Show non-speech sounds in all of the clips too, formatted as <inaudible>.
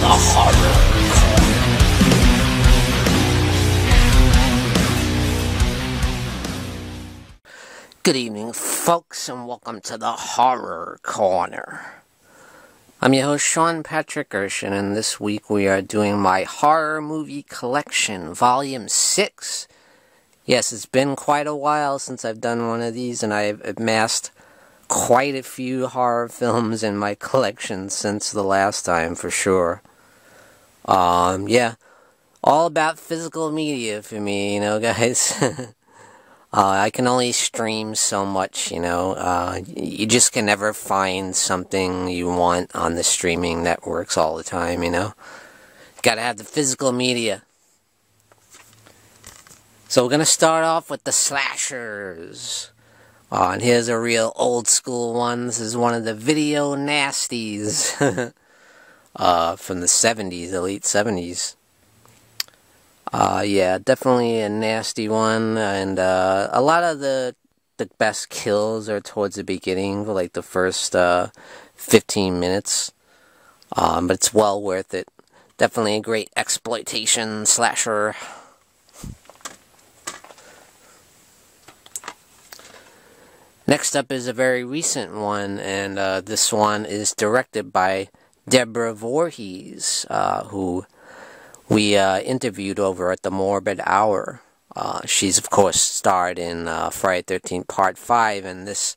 the Horror Good evening, folks, and welcome to the Horror Corner. I'm your host, Sean Patrick Erschen, and this week we are doing my horror movie collection, Volume 6. Yes, it's been quite a while since I've done one of these, and I've amassed quite a few horror films in my <laughs> collection since the last time, for sure. Um, yeah, all about physical media for me, you know, guys. <laughs> uh, I can only stream so much, you know. Uh, you just can never find something you want on the streaming networks all the time, you know. Gotta have the physical media. So we're gonna start off with the slashers. Oh, and here's a real old school one. This is one of the video nasties <laughs> uh, from the 70s, the late 70s. Uh, yeah, definitely a nasty one, and uh, a lot of the the best kills are towards the beginning, like the first uh, 15 minutes. Um, but it's well worth it. Definitely a great exploitation slasher. Next up is a very recent one, and uh, this one is directed by Deborah Voorhees, uh, who we uh, interviewed over at the Morbid Hour. Uh, she's, of course, starred in uh, Friday 13th Part 5, and this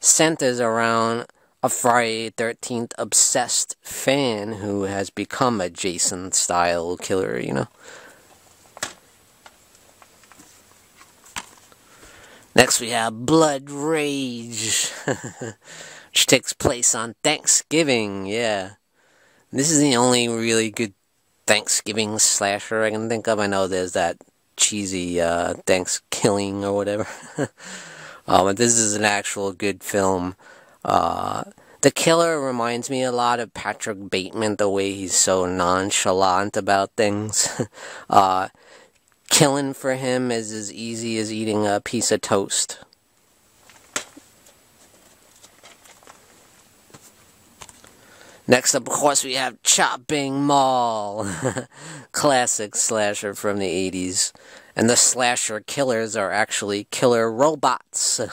centers around a Friday 13th obsessed fan who has become a Jason style killer, you know. Next we have Blood Rage, <laughs> which takes place on Thanksgiving, yeah. This is the only really good Thanksgiving slasher I can think of. I know there's that cheesy uh, Thanksgiving or whatever. uh, <laughs> but this is an actual good film. Uh, the killer reminds me a lot of Patrick Bateman, the way he's so nonchalant about things. <laughs> uh, killing for him is as easy as eating a piece of toast. Next up, of course, we have Chopping Mall. <laughs> Classic slasher from the 80s. And the slasher killers are actually killer robots. <laughs>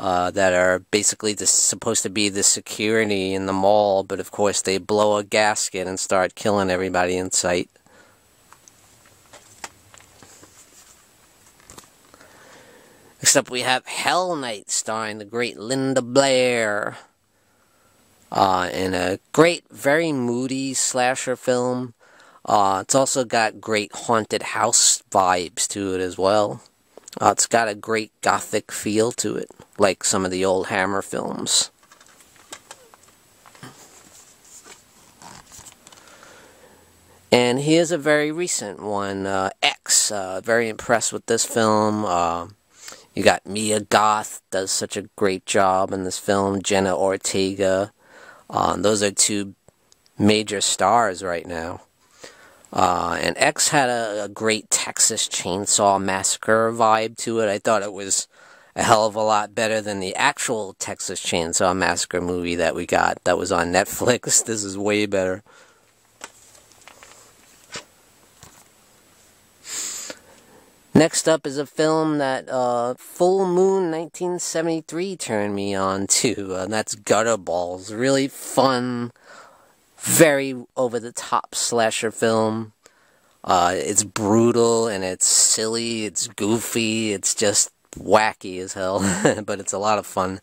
uh, that are basically supposed to be the security in the mall, but of course they blow a gasket and start killing everybody in sight. Except we have Hell Night starring the great Linda Blair. Uh, in a great, very moody slasher film. Uh, it's also got great haunted house vibes to it as well. Uh, it's got a great gothic feel to it, like some of the old Hammer films. And here's a very recent one, uh, X. Uh, very impressed with this film. Uh, you got Mia Goth does such a great job in this film. Jenna Ortega. Uh, those are two major stars right now. Uh, and X had a, a, great Texas Chainsaw Massacre vibe to it. I thought it was a hell of a lot better than the actual Texas Chainsaw Massacre movie that we got that was on <laughs> Netflix. This is way better. Next up is a film that uh, Full Moon 1973 turned me on to, and that's Gutterballs. Really fun, very over the top slasher film. Uh, it's brutal and it's silly, it's goofy, it's just wacky as hell, <laughs> but it's a lot of fun.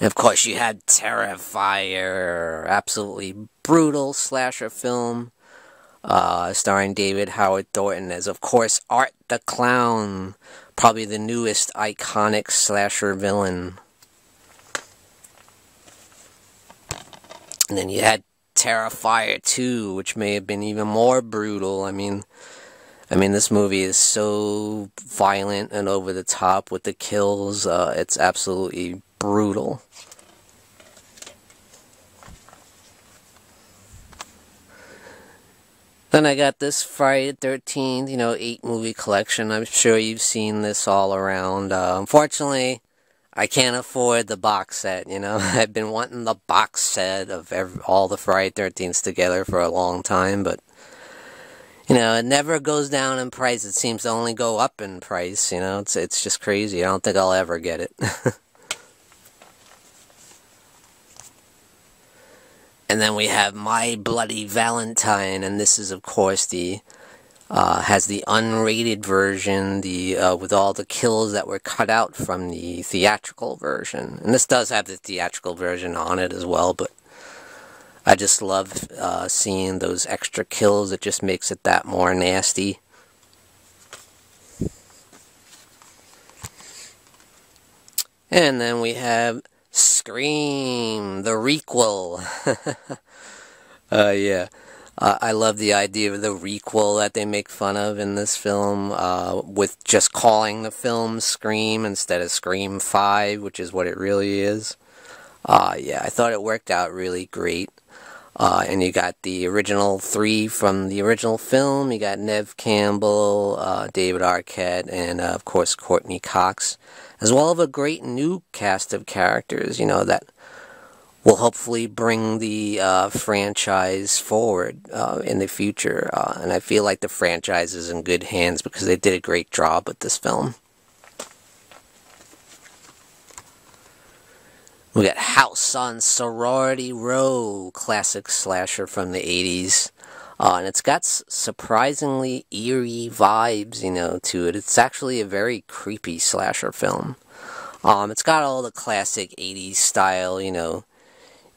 And of course, you had Terrifier, absolutely brutal slasher film, uh, starring David Howard Thornton as, of course, Art the Clown, probably the newest iconic slasher villain. And then you had Terrifier 2, which may have been even more brutal. I mean, I mean, this movie is so violent and over the top with the kills. Uh, it's absolutely brutal. Then I got this Friday the 13th, you know, eight movie collection. I'm sure you've seen this all around. Uh, unfortunately, I can't afford the box set, you know. <laughs> I've been wanting the box set of every, all the Friday 13th together for a long time, but you know, it never goes down in price. It seems to only go up in price, you know. It's it's just crazy. I don't think I'll ever get it. <laughs> and then we have My Bloody Valentine, and this is of course the uh, has the unrated version, the uh, with all the kills that were cut out from the theatrical version. And this does have the theatrical version on it as well, but I just love uh, seeing those extra kills. It just makes it that more nasty. And then we have Scream, the requel. <laughs> uh, yeah. Uh, I love the idea of the requel that they make fun of in this film, uh, with just calling the film Scream instead of Scream 5, which is what it really is. Uh, yeah, I thought it worked out really great. Uh, and you got the original three from the original film. You got Neve Campbell, uh, David Arquette, and uh, of course Courteney Cox, as well as a great new cast of characters. You know that will hopefully bring the uh, franchise forward uh, in the future. Uh, and I feel like the franchise is in good hands because they did a great job with this film. We got House on Sorority Row, classic slasher from the 80s. Uh, and it's got surprisingly eerie vibes, you know, to it. It's actually a very creepy slasher film. Um, it's got all the classic 80s style, you know,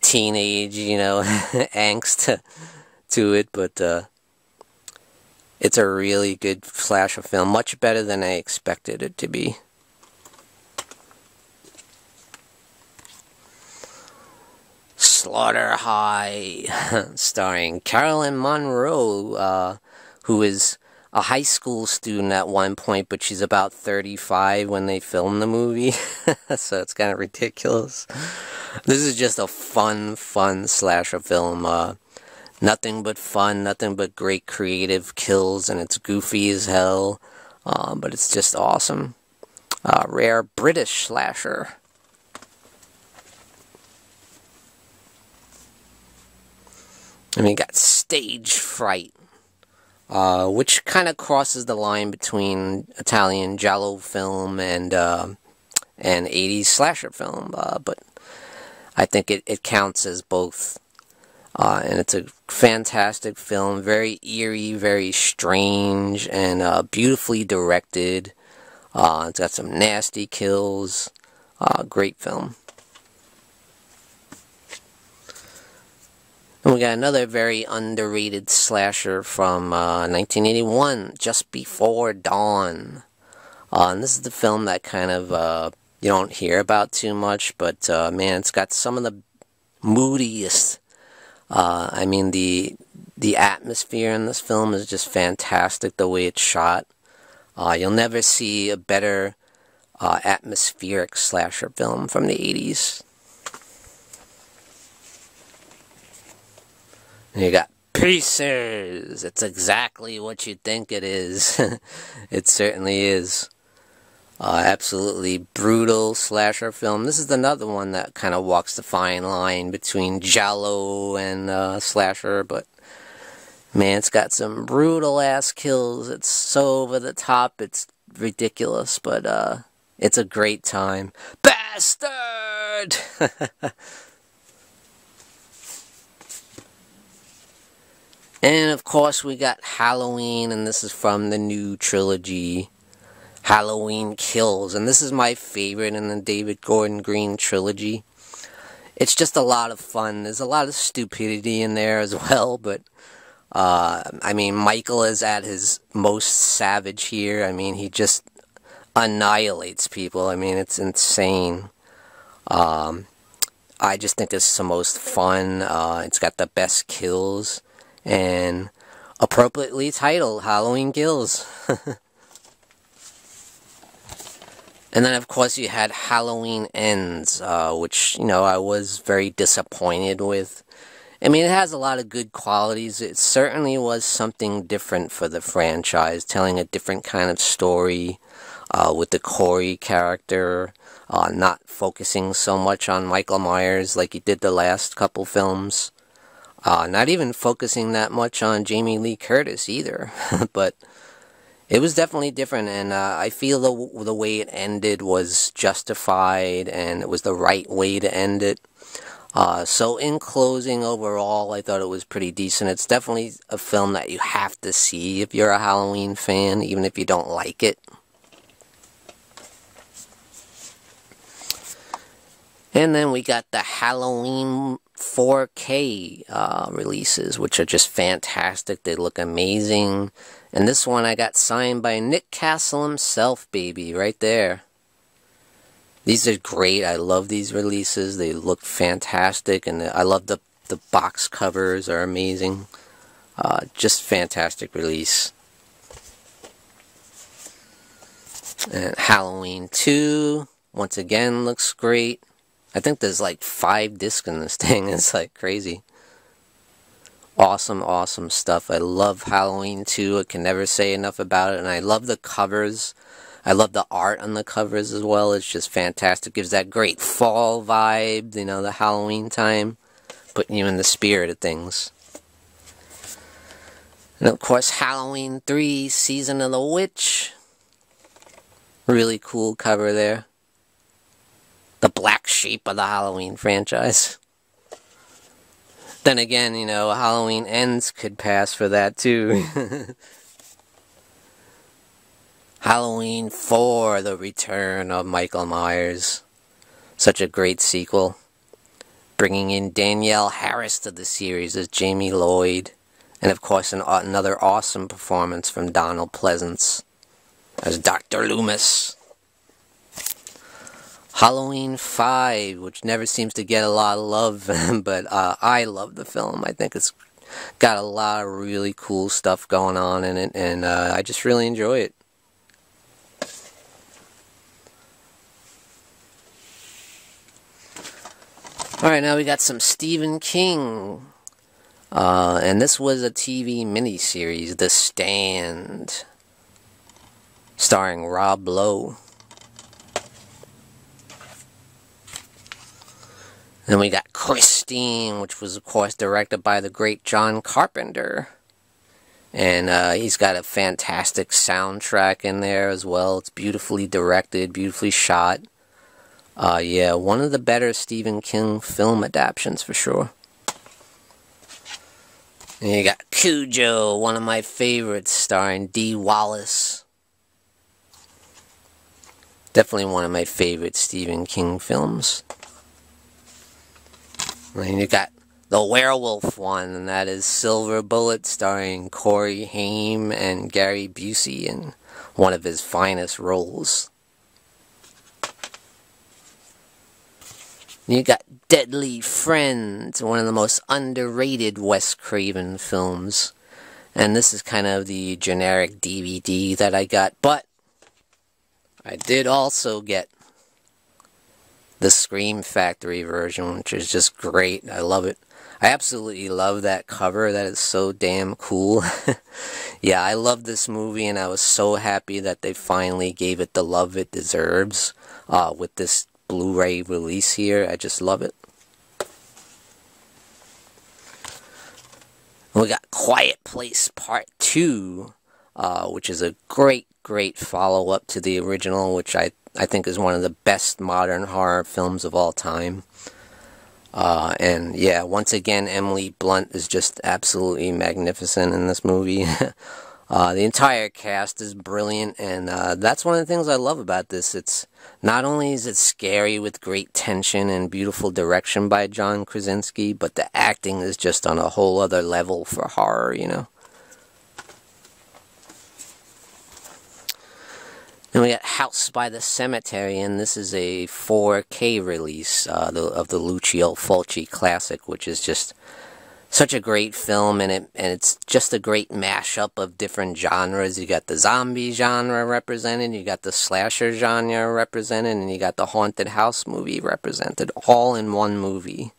teenage, you know, <laughs> angst to it, but uh, it's a really good slasher film, much better than I expected it to be. Slaughter High, <laughs> starring Caroline Munro, uh, who is a high school student at one point, but she's about 35 when they film the movie, <laughs> so it's kind of ridiculous. This is just a fun, fun slasher film. Uh, nothing but fun, nothing but great creative kills, and it's goofy as hell, uh, but it's just awesome. Uh, rare British slasher. And we got Stage Fright, uh, which kind of crosses the line between Italian giallo film and uh, and 80s slasher film, uh, but I think it, it counts as both. Uh, and it's a fantastic film, very eerie, very strange, and uh, beautifully directed. Uh, it's got some nasty kills. Great film. And we got another very underrated slasher from 1981, uh, Just Before Dawn. Uh, and this is the film that kind of you don't hear about too much, but uh, man, it's got some of the moodiest. Uh, I mean, the the atmosphere in this film is just fantastic. The way it's shot, uh, you'll never see a better uh, atmospheric slasher film from the '80s. You got pieces. It's exactly what you think it is. <laughs> it certainly is. Uh, absolutely brutal slasher film. This is another one that kind of walks the fine line between giallo and uh, slasher, but man, it's got some brutal ass kills. It's so over the top, it's ridiculous, but uh, it's a great time. Bastard! <laughs> and of course, we got Halloween, and this is from the new trilogy. Halloween Kills, and this is my favorite in the David Gordon Green trilogy. It's just a lot of fun. There's a lot of stupidity in there as <laughs> well, but uh, I mean, Michael is at his most savage here. I mean, he just annihilates people. I mean, it's insane. Um, I just think is the most fun. Uh, it's got the best kills, and appropriately titled Halloween Kills. <laughs> And then, of course, you had Halloween Ends, uh, which, you know, I was very disappointed with. I mean, it has a lot of good qualities. It certainly was something different for the franchise, telling a different kind of story. uh, with the Corey character, uh, not focusing so much on Michael Myers like he did the last couple films. Uh, not even focusing that much on Jamie Lee Curtis either, <laughs> but it was definitely different, and uh, I feel the the way it ended was justified, and it was the right way to end it. Uh, so in closing, overall, I thought it was pretty decent. It's definitely a film that you have to see if you're a Halloween fan, even if you don't like it. And then we got the Halloween 4K uh, releases, which are just fantastic. They look amazing. And this one I got signed by Nick Castle himself, baby, right there. These are great. I love these releases. They look fantastic, and I love the the box covers are amazing. Uh, just fantastic release. And Halloween 2, once again, looks great. I think there's like five discs in this <laughs> thing. It's like crazy. Awesome, awesome stuff. I love Halloween 2. I can never say enough about it. And I love the covers. I love the art on the covers as well. It's just fantastic. Gives that great fall vibe, you know, the Halloween time. Putting you in the spirit of things. And of course, Halloween 3, Season of the Witch. Really cool cover there the black sheep of the Halloween franchise. Then again, you know, Halloween Ends could pass for that too. <laughs> Halloween 4, The Return of Michael Myers. Such a great sequel. Bringing in Danielle Harris to the series as Jamie Lloyd. And of course, an, another awesome performance from Donald Pleasence as Dr. Loomis. Halloween 5, which never seems to get a lot of love, <laughs> but uh, I love the film. I think it's got a lot of really cool stuff going on in it, and uh, I just really enjoy it. Alright, now we got some Stephen King. Uh, and this was a TV miniseries, The Stand, starring Rob Lowe. Then we got Christine, which was, of course, directed by the great John Carpenter. And uh, he's got a fantastic soundtrack in there as well. It's beautifully directed, beautifully shot. Uh, yeah, one of the better Stephen King film adaptations for sure. And you got Cujo, one of my favorites, starring Dee Wallace. Definitely one of my favorite Stephen King films. And you got the werewolf one, and that is Silver Bullet, starring Corey Haim and Gary Busey in one of his finest roles. You got Deadly Friends, one of the most underrated Wes Craven films. And this is kind of the generic DVD that I got, but I did also get the Scream Factory version, which is just great. I love it. I absolutely love that cover. That is so damn cool. <laughs> yeah, I love this movie, and I was so happy that they finally gave it the love it deserves uh, with this Blu-ray release here. I just love it. We got Quiet Place Part 2, uh, which is a great, great follow-up to the original, which I I think is one of the best modern horror films of all time. Uh, and yeah, once again, Emily Blunt is just absolutely magnificent in this movie. <laughs> uh, the entire cast is brilliant, and uh, that's one of the things I love about this. It's not only is it scary with great tension and beautiful direction by John Krasinski, but the acting is just on a whole other level for horror, you know. Then we got House by the Cemetery, and this is a 4K release uh, the, of the Lucio Fulci classic, which is just such a great film, and it and it's just a great mashup of different genres. You got the zombie genre represented, you got the slasher genre represented, and you got the haunted house movie represented, all in one movie.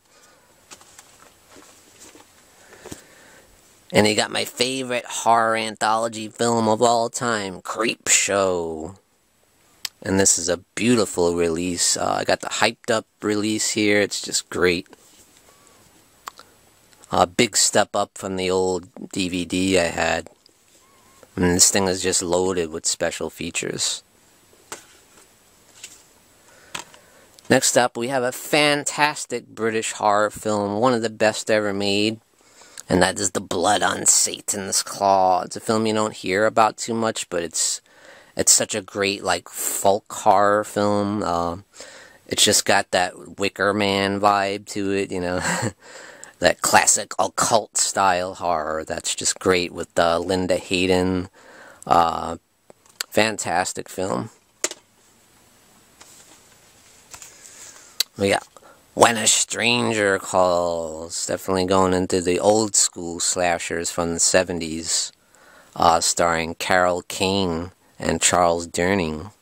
And you got my favorite horror anthology film of all time, Creepshow. And this is a beautiful release. Uh, I got the hyped up release here. It's just great. A big step up from the old DVD I had. And this thing is just loaded with special features. Next up, we have a fantastic British horror film, one of the best ever made, and that is The Blood on Satan's Claw. It's a film you don't hear about too much, but it's it's such a great like folk horror film. Uh, it's just got that Wicker Man vibe to it, you know, <laughs> that classic occult style horror. That's just great with uh, Linda Hayden. Uh, fantastic film. We got When a Stranger Calls. Definitely going into the old school slashers from the 70s. Uh, starring Carol Kane and Charles Durning.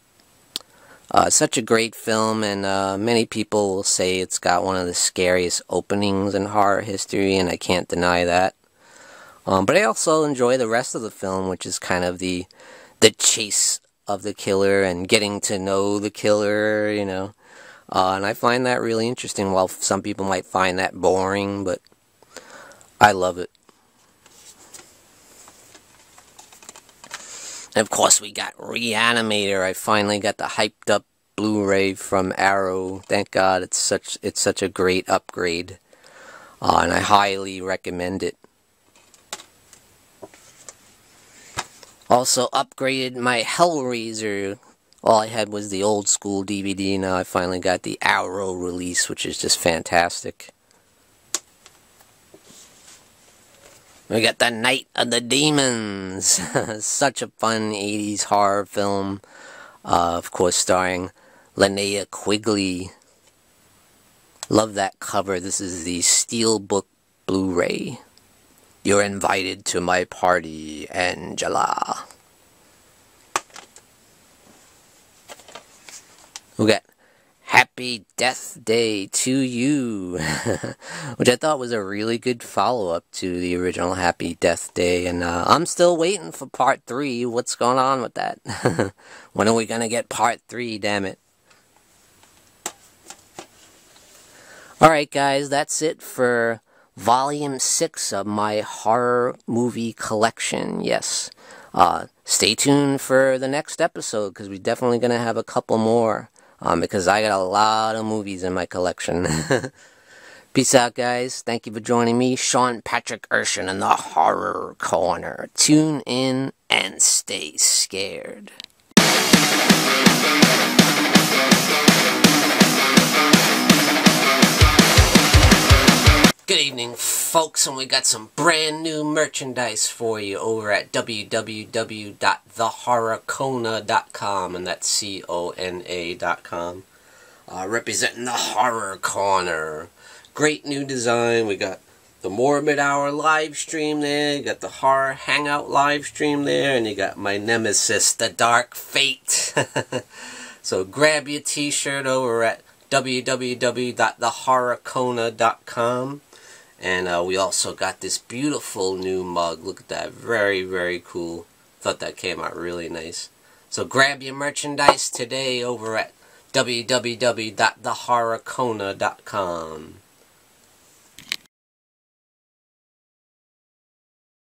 Uh, such a great film, and uh, many people will say it's got one of the scariest openings in horror history, and I can't deny that. Um, but I also enjoy the rest of the film, which is kind of the the chase of the killer and getting to know the killer, you know. Uh, and I find that really interesting. While some people might find that boring, but I love it. And of course, we got Reanimator. I finally got the hyped up Blu-ray from Arrow. Thank God, it's such it's such a great upgrade, uh, and I highly recommend it. Also upgraded my Hellraiser all I had was the old school DVD. Now I finally got the Arrow release, which is just fantastic. We got The Night of the Demons. <laughs> Such a fun 80s horror film. Uh, of course, starring Linnea Quigley. Love that cover. This is the Steelbook Blu-ray. You're invited to my party, Angela. We got Happy Death Day to You, <laughs> which I thought was a really good follow up to the original Happy Death Day. And uh, I'm still waiting for part three. What's going on with that? <laughs> when are we going to get part three, damn it? Alright, guys, that's it for volume six of my horror movie collection. Yes. Uh, stay tuned for the next episode because we're definitely going to have a couple more um, because I got a lot of movies in my collection. <laughs> Peace out, guys. Thank you for joining me, Sean Patrick Erschen, in the Horror Corner. Tune in and stay scared. Good evening, folks, and we got some brand new merchandise for you over at www.thehorrorcona.com, and that's C-O-N-A.com. Uh, representing the Horror Corner. Great new design. We got the Morbid Hour live stream there. You got the Horror Hangout live stream there, and you got my nemesis, the Dark Fate. <laughs> so grab your t-shirt over at www.thehorrorcona.com. And uh, we also got this beautiful new mug. Look at that. Very, very cool. Thought that came out really nice. So grab your merchandise today over at www.thehorrorcona.com.